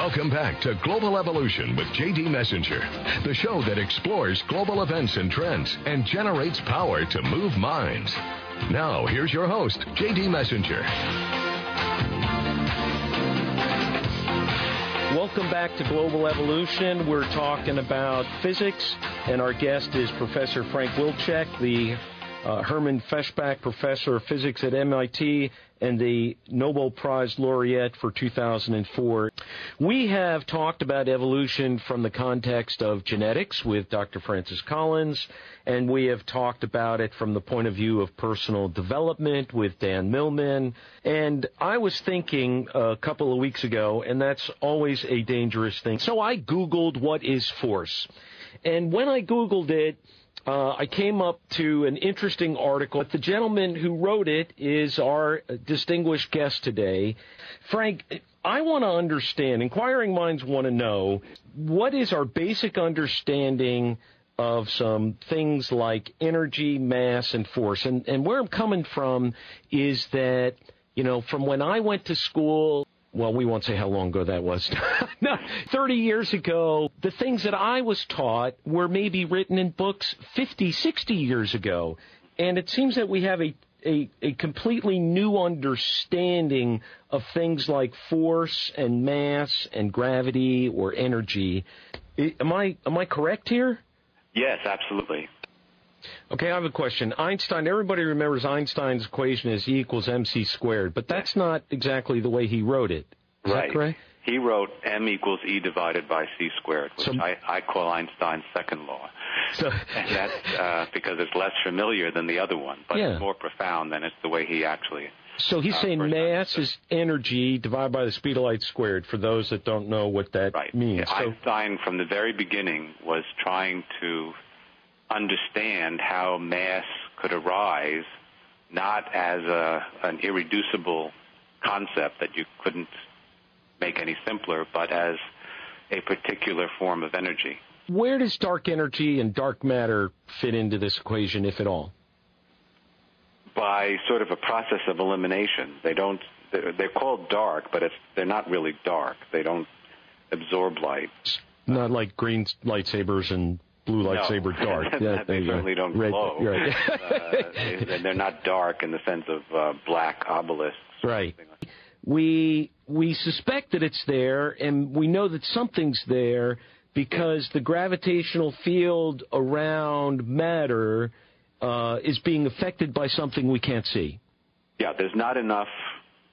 Welcome back to Global Evolution with JD Messinger, the show that explores global events and trends and generates power to move minds. Now, here's your host, JD Messinger. Welcome back to Global Evolution. We're talking about physics, and our guest is Professor Frank Wilczek, the uh, Hermann Feshbach Professor of Physics at MIT and the Nobel Prize laureate for 2004. We have talked about evolution from the context of genetics with Dr. Francis Collins, and we have talked about it from the point of view of personal development with Dan Millman. And I was thinking a couple of weeks ago, and that's always a dangerous thing. So I Googled what is force. And when I Googled it, uh, I came up to an interesting article. The gentleman who wrote it is our distinguished guest today. Frank, I want to understand, inquiring minds want to know, what is our basic understanding of some things like energy, mass, and force? And, and where I'm coming from is that, you know, from when I went to school, well, we won't say how long ago that was. no, 30 years ago, the things that I was taught were maybe written in books 50, 60 years ago. And it seems that we have a, a, a completely new understanding of things like force and mass and gravity or energy. Am I, am I correct here? Yes, absolutely. Okay, I have a question. Einstein, everybody remembers Einstein's equation as E equals mc squared, but that's not exactly the way he wrote it. Is right. that correct? He wrote m equals e divided by c squared, which so, I, I call Einstein's second law. So, and that's uh, because it's less familiar than the other one, but yeah. it's more profound than it's the way he actually. So he's uh, saying mass is energy divided by the speed of light squared. For those that don't know what that right. means, yeah, so, Einstein from the very beginning was trying to understand how mass could arise not as a, an irreducible concept that you couldn't make any simpler, but as a particular form of energy. Where does dark energy and dark matter fit into this equation, if at all? By sort of a process of elimination. They don't. They're, they're called dark, but it's, they're not really dark. They don't absorb light. Not like green lightsabers and blue lightsaber no. dark. yeah, they certainly don't Red, glow. Right. uh, they're not dark in the sense of uh, black obelisks. Right. We we suspect that it's there, and we know that something's there because the gravitational field around matter uh, is being affected by something we can't see. Yeah, there's not enough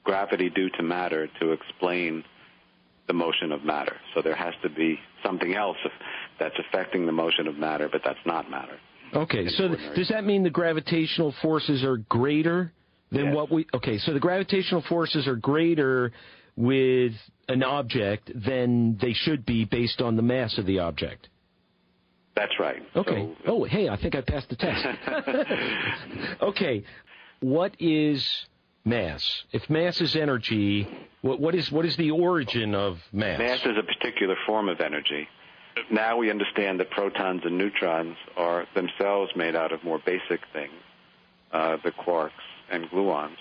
gravity due to matter to explain the motion of matter. So there has to be something else that's affecting the motion of matter, but that's not matter. Okay, so th- does that mean the gravitational forces are greater than yes. what we? Okay, so the gravitational forces are greater with an object than they should be based on the mass of the object. That's right. Okay. So, oh, hey, I think I passed the test. okay, what is mass? If mass is energy, what, what is what is the origin of mass? Mass is a particular form of energy. Now we understand that protons and neutrons are themselves made out of more basic things, uh, the quarks and gluons.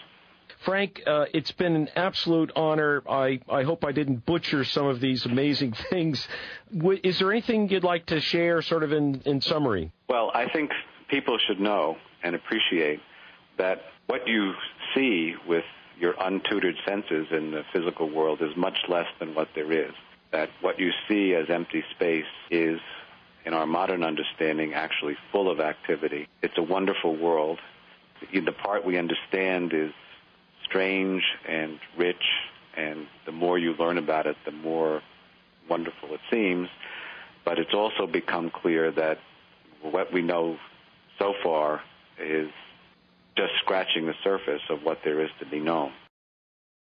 Frank, uh, it's been an absolute honor. I, I hope I didn't butcher some of these amazing things. W- is there anything you'd like to share, sort of in, in summary? Well, I think people should know and appreciate that what you see with your untutored senses in the physical world is much less than what there is. That what you see as empty space is, in our modern understanding, actually full of activity. It's a wonderful world. The part we understand is strange and rich, and the more you learn about it, the more wonderful it seems. But it's also become clear that what we know so far is just scratching the surface of what there is to be known.